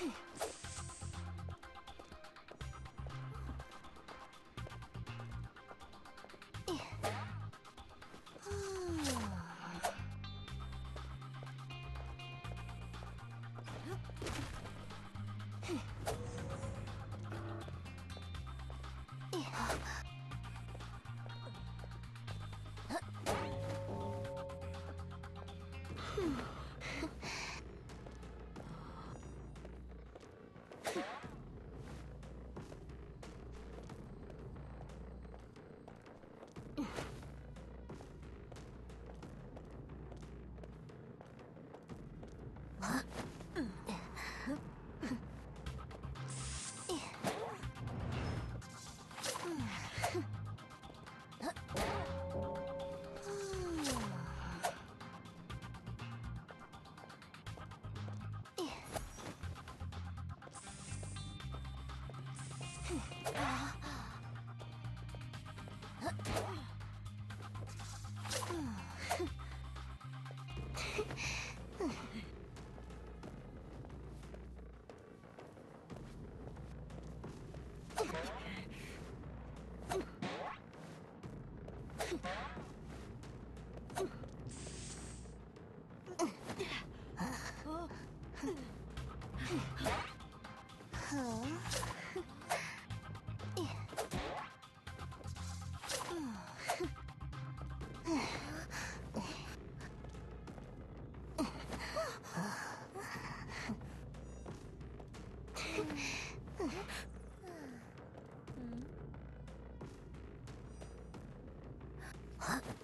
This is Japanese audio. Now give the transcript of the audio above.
Hmm. はあっ